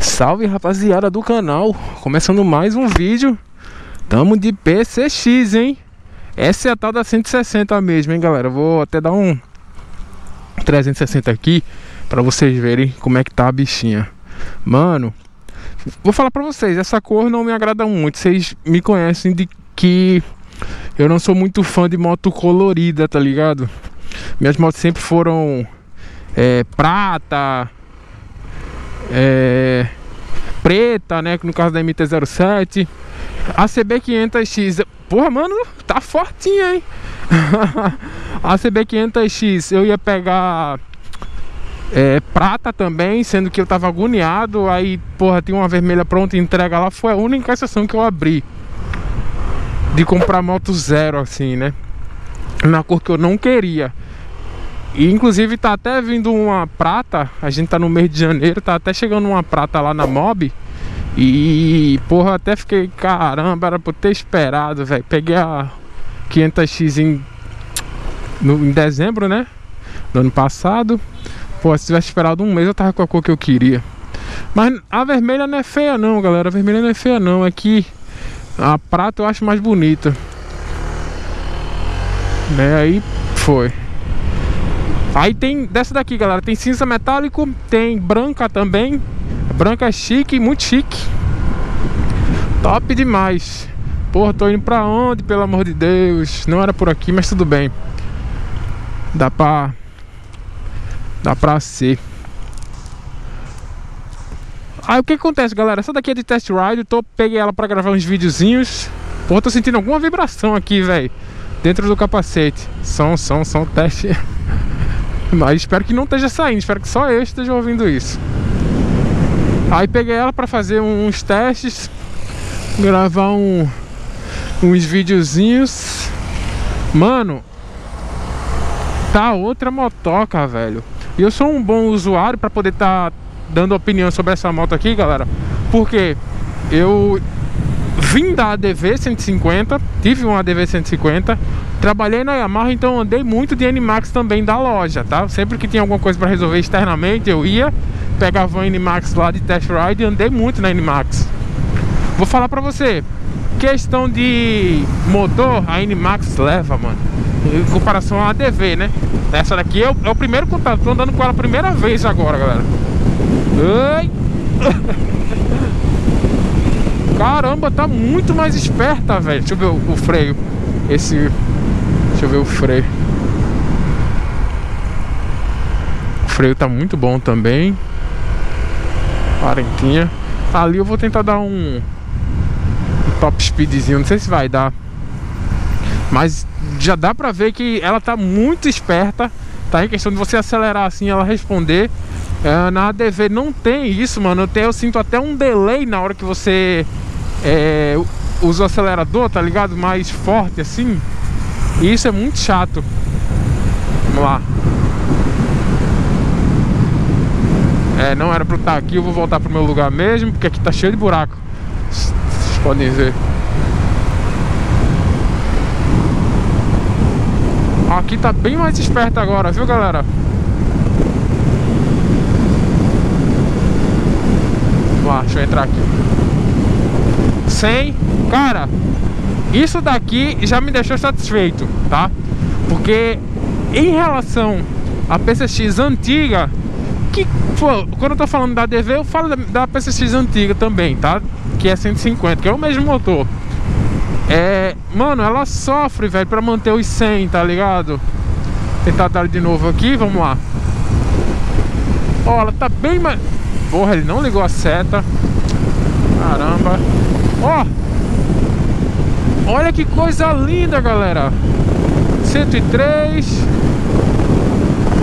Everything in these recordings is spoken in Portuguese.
Salve rapaziada do canal, começando mais um vídeo. Tamo de PCX, hein? Essa é a tal da 160 mesmo, hein galera? Vou até dar um 360 aqui Pra vocês verem como é que tá a bichinha. Mano Vou falar pra vocês, essa cor não me agrada muito. Vocês me conhecem de que Eu não sou muito fã de moto colorida, tá ligado? Minhas motos sempre foram é, prata é, preta, né? No caso da MT-07. A CB500X, porra, mano, tá fortinha, hein? a CB500X eu ia pegar é, prata também, sendo que eu tava agoniado. Aí, porra, tinha uma vermelha pronta entrega lá. Foi a única exceção que eu abri de comprar moto zero, assim, né? Na cor que eu não queria. E inclusive tá até vindo uma prata, a gente tá no mês de janeiro, tá até chegando uma prata lá na Mob. E porra, até fiquei, caramba, era por ter esperado, velho. Peguei a 500X em, no, em dezembro, né? Do ano passado. Pô, se tivesse esperado um mês eu tava com a cor que eu queria. Mas a vermelha não é feia não, galera. A vermelha não é feia não. É que a prata eu acho mais bonita. Né? Aí foi. Aí tem dessa daqui, galera, tem cinza metálico, tem branca também. Branca é chique, muito chique. Top demais. Porra, tô indo pra onde, pelo amor de Deus? Não era por aqui, mas tudo bem. Dá pra... Dá pra ser. Aí o que acontece, galera? Essa daqui é de test ride, tô, peguei ela pra gravar uns videozinhos. Porra, tô sentindo alguma vibração aqui, velho. Dentro do capacete. Som, som, som, teste. Mas espero que não esteja saindo, espero que só eu esteja ouvindo isso. Aí peguei ela para fazer uns testes, gravar um, uns videozinhos. Mano, tá outra motoca, velho. E eu sou um bom usuário para poder estar tá dando opinião sobre essa moto aqui, galera. Porque eu vim da ADV 150, tive uma ADV 150 Trabalhei na Yamaha, então andei muito de Animax também da loja, tá? Sempre que tinha alguma coisa para resolver externamente, eu ia, pegava a Animax lá de test ride e andei muito na Animax. Vou falar pra você, questão de motor, a Animax leva, mano. Em comparação à ADV, né? Essa daqui é o, é o primeiro contato, tô andando com ela a primeira vez agora, galera. Ai! Caramba, tá muito mais esperta, velho. Deixa eu ver o, o freio. Esse Deixa eu ver o freio. O freio tá muito bom também. Quarentinha. Ali eu vou tentar dar um, um top speedzinho. Não sei se vai dar. Mas já dá pra ver que ela tá muito esperta. Tá em questão de você acelerar assim ela responder. É, na ADV não tem isso, mano. Eu, tenho, eu sinto até um delay na hora que você é, usa o acelerador, tá ligado? Mais forte assim. E isso é muito chato. Vamos lá. É, não era pra estar aqui, eu vou voltar pro meu lugar mesmo, porque aqui tá cheio de buraco. Vocês podem ver. Aqui tá bem mais esperto agora, viu galera? Vamos lá, deixa eu entrar aqui. 100, cara, isso daqui já me deixou satisfeito, tá? Porque em relação à PCX antiga, que pô, quando eu tô falando da DV, eu falo da, PCX antiga também, tá? Que é 150, que é o mesmo motor. É, mano, ela sofre, velho, pra manter os 100, tá ligado? Tentar dar de novo aqui, vamos lá. Ó, ela tá bem mais... Porra, ele não ligou a seta. Caramba. Ó, Olha que coisa linda, galera. 103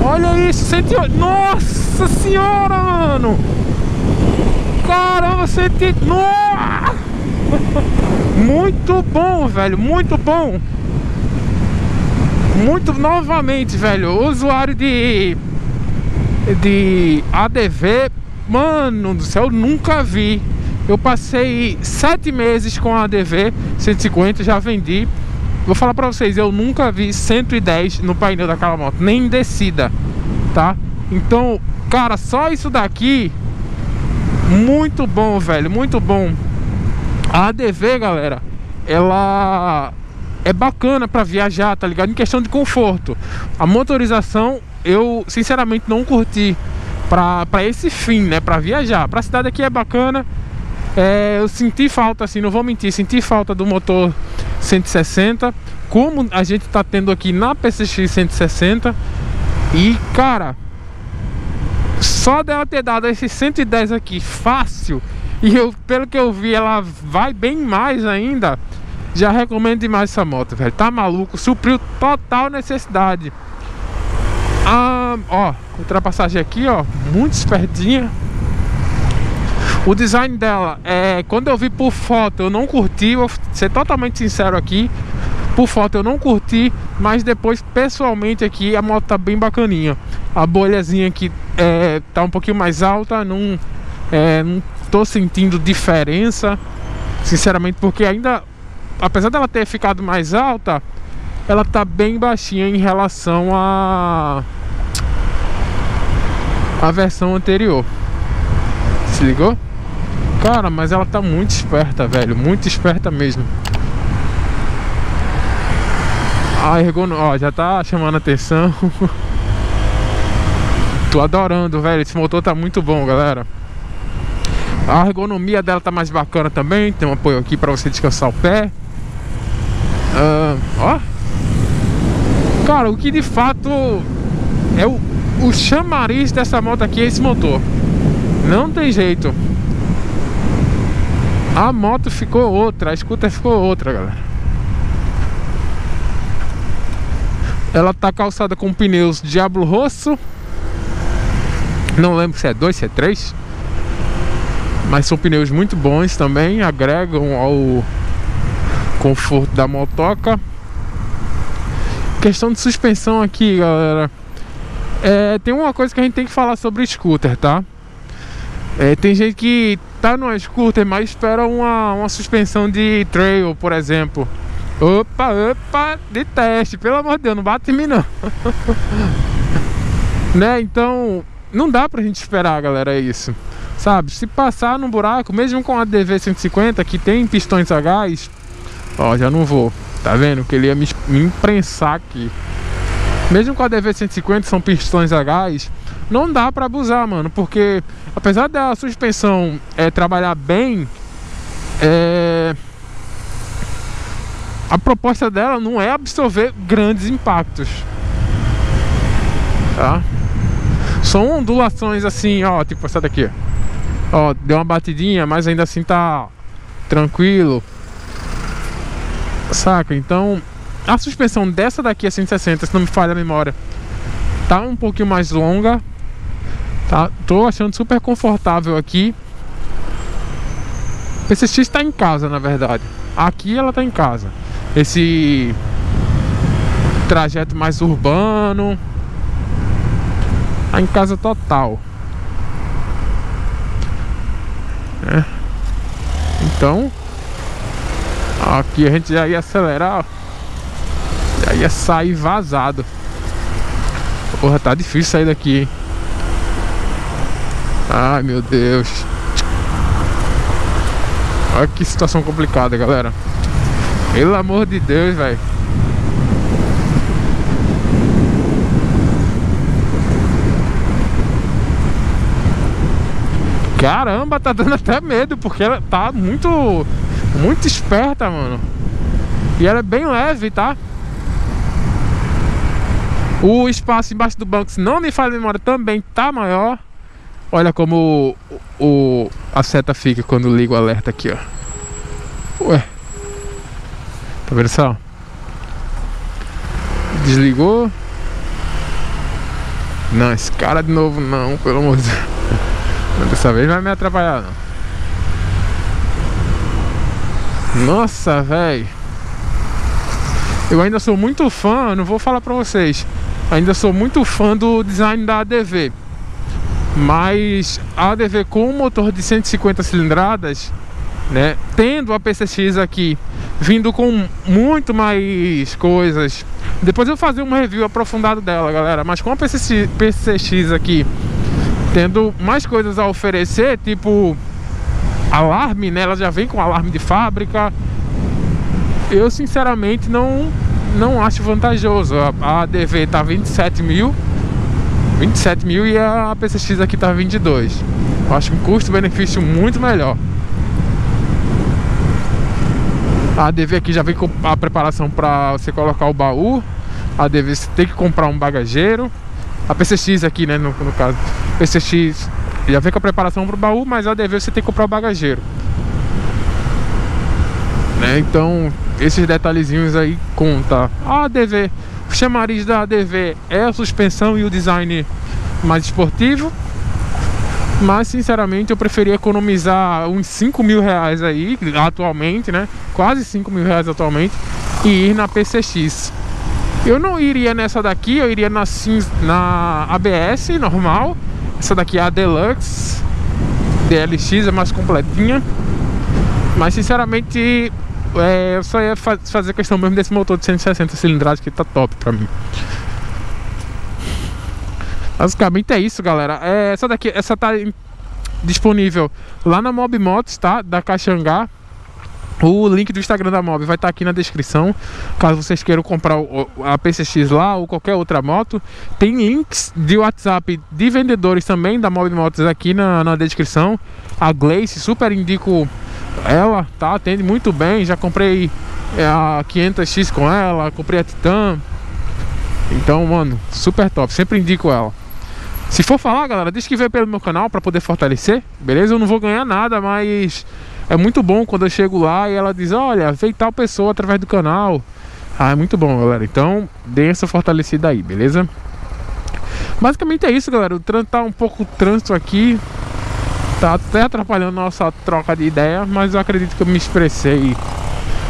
Olha isso, 108 Nossa senhora, mano. Caramba, 108 Muito bom, velho, muito bom. Muito novamente, velho. Usuário de De ADV Mano do céu, nunca vi eu passei sete meses com a ADV 150, já vendi. Vou falar pra vocês, eu nunca vi 110 no painel daquela moto, nem em descida, tá? Então, cara, só isso daqui muito bom, velho, muito bom. A ADV, galera, ela é bacana para viajar, tá ligado? Em questão de conforto. A motorização eu sinceramente não curti para esse fim, né? Para viajar. Para a cidade aqui é bacana. É, eu senti falta, assim, não vou mentir, senti falta do motor 160, como a gente tá tendo aqui na PCX 160. E cara, só dela ter dado esse 110 aqui fácil, e eu, pelo que eu vi, ela vai bem mais ainda. Já recomendo demais essa moto, velho. Tá maluco? Supriu total necessidade. Ah, ó, ultrapassagem aqui, ó, muito espertinha. O design dela, é, quando eu vi por foto, eu não curti, vou ser totalmente sincero aqui. Por foto eu não curti, mas depois pessoalmente aqui a moto tá bem bacaninha. A bolhazinha aqui é, tá um pouquinho mais alta, não, é, não tô sentindo diferença, sinceramente, porque ainda, apesar dela ter ficado mais alta, ela tá bem baixinha em relação a a versão anterior. Se ligou? Cara, mas ela tá muito esperta, velho, muito esperta mesmo. A ergon... ó, já tá chamando atenção. Tô adorando, velho. Esse motor tá muito bom, galera. A ergonomia dela tá mais bacana também. Tem um apoio aqui pra você descansar o pé. Uh, ó. Cara, o que de fato é o, o chamariz dessa moto aqui é esse motor. Não tem jeito. A moto ficou outra, a scooter ficou outra, galera. Ela tá calçada com pneus Diablo Rosso. Não lembro se é 2, se é 3. Mas são pneus muito bons também, agregam ao conforto da motoca. Questão de suspensão aqui, galera. É, tem uma coisa que a gente tem que falar sobre scooter, tá? É, tem gente que tá no scooter, mas espera uma, uma suspensão de trail, por exemplo. Opa, opa, de teste, pelo amor de Deus, não bate em mim não. né, então, não dá pra gente esperar, galera, é isso. Sabe, se passar num buraco, mesmo com a DV150, que tem pistões a gás, ó, já não vou. Tá vendo? Que ele ia me, me imprensar aqui. Mesmo com a DV150, são pistões a gás, não dá pra abusar, mano, porque apesar da suspensão é, trabalhar bem, é a proposta dela não é absorver grandes impactos. Tá? São ondulações assim, ó, tipo essa daqui. Ó, deu uma batidinha, mas ainda assim tá tranquilo. Saca? Então, a suspensão dessa daqui a 160, se não me falha a memória, tá um pouquinho mais longa. Tá? Tô achando super confortável aqui. PCX está em casa, na verdade. Aqui ela tá em casa esse trajeto mais urbano. Tá em casa total. É. Então, aqui a gente já ia acelerar, já ia sair vazado. Porra, tá difícil sair daqui. Hein? Ai, meu Deus. Olha que situação complicada, galera. Pelo amor de Deus, velho. Caramba, tá dando até medo, porque ela tá muito, muito esperta, mano. E ela é bem leve, tá? O espaço embaixo do banco, se não me falha a memória, também tá maior. Olha como o, o, a seta fica quando liga o alerta aqui, ó. Ué. Tá vendo só? Desligou. Não, esse cara de novo não, pelo amor de Deus. Dessa vez vai me atrapalhar não. Nossa, velho. Eu ainda sou muito fã, não vou falar pra vocês. Ainda sou muito fã do design da ADV. Mas a ADV com um motor de 150 cilindradas, né, tendo a PCX aqui vindo com muito mais coisas. Depois eu vou fazer um review aprofundado dela, galera. Mas com a PCX, PCX aqui tendo mais coisas a oferecer, tipo alarme, né? Ela já vem com alarme de fábrica. Eu sinceramente não não acho vantajoso. A ADV tá 27 mil, 27 mil e a PCX aqui tá 22. Eu acho um custo-benefício muito melhor. A ADV aqui já vem com a preparação para você colocar o baú. A ADV você tem que comprar um bagageiro. A PCX aqui, né, no, no caso. PCX já vem com a preparação para o baú, mas a ADV você tem que comprar o bagageiro. Né? Então, esses detalhezinhos aí conta. A ADV, o chamariz da ADV é a suspensão e o design mais esportivo. Mas sinceramente eu preferia economizar uns 5 mil reais aí atualmente, né? Quase 5 mil reais atualmente e ir na PCX. Eu não iria nessa daqui, eu iria na, na ABS normal. Essa daqui é a Deluxe DLX, é mais completinha. Mas sinceramente é, eu só ia fazer questão mesmo desse motor de 160 cilindradas que tá top pra mim. Basicamente é isso, galera. É, essa daqui, essa tá disponível lá na Mob Motos, tá? Da Caxangá. O link do Instagram da Mob vai estar tá aqui na descrição, caso vocês queiram comprar a PCX lá ou qualquer outra moto. Tem links de WhatsApp de vendedores também da Mob Motos aqui na, na descrição. A Glace, super indico ela, tá? Atende muito bem. Já comprei é, a 500X com ela, comprei a Titan. Então, mano, super top. Sempre indico ela. Se for falar, galera, deixa que ver pelo meu canal para poder fortalecer, beleza? Eu não vou ganhar nada, mas é muito bom quando eu chego lá e ela diz, olha, veio tal pessoa através do canal. Ah, é muito bom, galera. Então, dê essa fortalecida aí, beleza? Basicamente é isso, galera. O trânsito tá um pouco trânsito aqui. Tá até atrapalhando nossa troca de ideia, mas eu acredito que eu me expressei.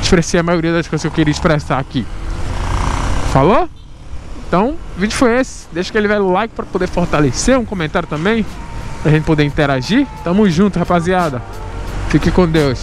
Expressei a maioria das coisas que eu queria expressar aqui. Falou? Então, o vídeo foi esse. Deixa aquele velho like para poder fortalecer, um comentário também, pra gente poder interagir. Tamo junto, rapaziada. Fique com Deus.